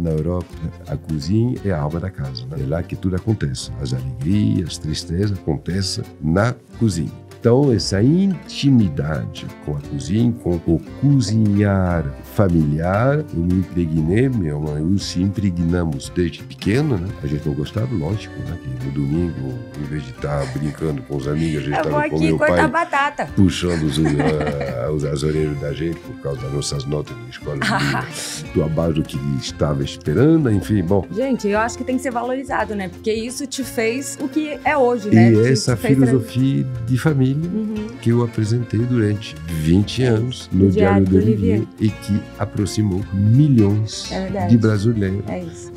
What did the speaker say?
Na Europa, a cozinha é a alma da casa. Né? É lá que tudo acontece. As alegrias, as tristezas acontecem na cozinha. Então, essa intimidade com a cozinha, com o cozinhar familiar, eu me impregnei, meu irmão, se impregnamos desde pequeno, né? A gente não gostava, lógico, né? Que no domingo, em vez de estar brincando com os amigos, a gente estava com meu pai batata. puxando os, uh, as orelhas da gente por causa das nossas notas de escola, do, do abaixo que estava esperando, enfim, bom. Gente, eu acho que tem que ser valorizado, né? Porque isso te fez o que é hoje, né? E essa filosofia de família uhum. que eu apresentei durante 20 anos no, no Diário, Diário do Olivier e que aproximou milhões é de brasileiros. É isso.